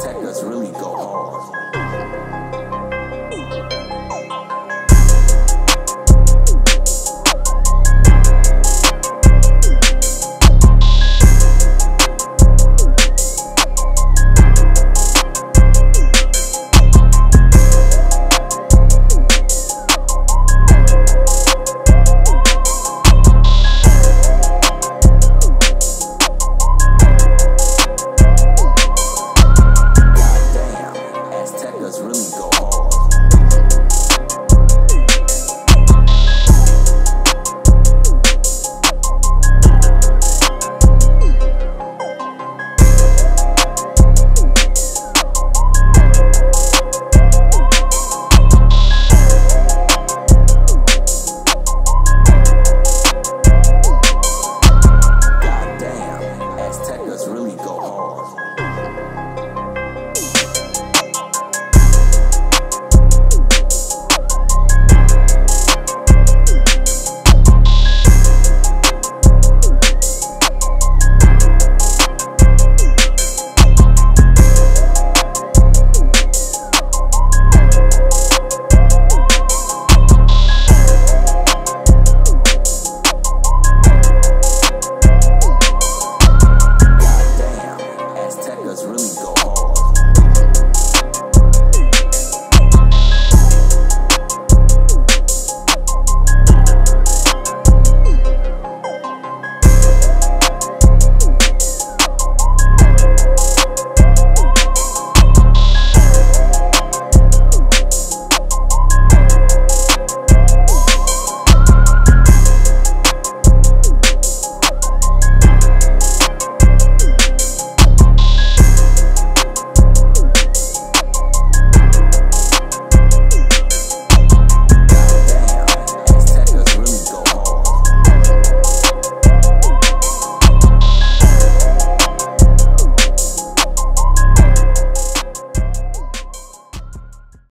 Tech really go hard.